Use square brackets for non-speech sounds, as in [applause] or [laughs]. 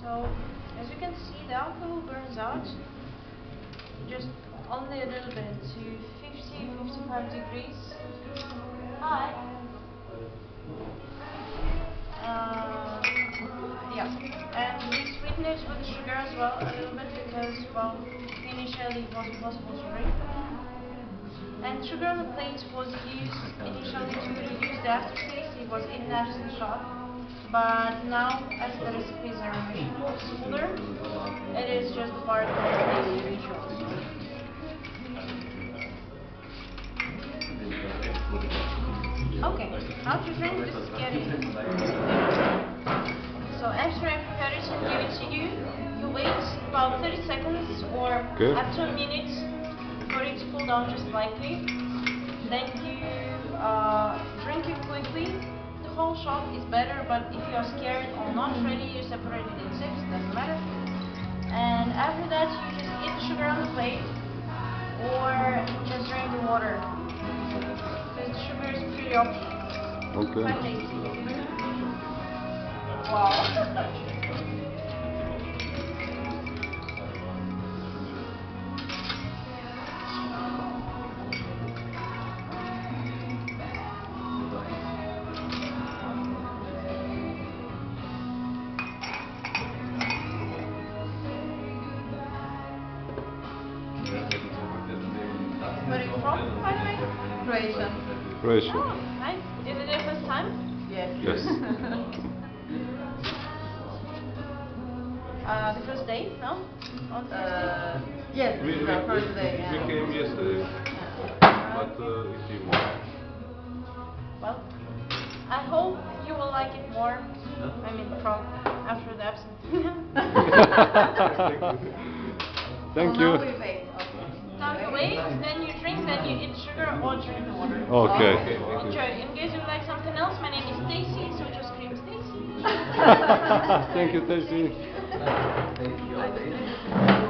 So, as you can see, the alcohol burns out just only a little bit to 50 55 degrees. Hi. Uh, yeah, and we sweeten it with the sugar as well a little bit because, well, initially it was impossible to drink. And sugar on the plate was used initially to reduce the aftertaste, it was in the shot. But now, as the recipes are much smoother, it is just part of the ritual. Okay, how to drink this scary. So after I prepare it and give it to you, you wait about 30 seconds or Good. up to a minute for it to cool down just slightly. Then you uh, shot is better, but if you are scared or not ready, you separate it in sips, doesn't matter. And after that, you just eat the sugar on the plate or just drink the water. Because the sugar is pretty optional. Okay. Wow. [laughs] Where are you from, by the way? Croatian. Croatia. Oh, nice. Is it your first time? Yes. Yes. [laughs] Uh, the first day, no? On Uh, yes, We, this we, is first we- day. we yeah. came yesterday, but uh, it's in more. Well, I hope you will like it more. I mean, from after the absinthe. [laughs] [laughs] Thank so you. Now we wait. You wait, then you drink, then you eat sugar or drink the water. Okay. Okay. Enjoy. In case you like something else, my name is Stacy, so just scream [laughs] Stacy. Thank you, Tessie. I think it's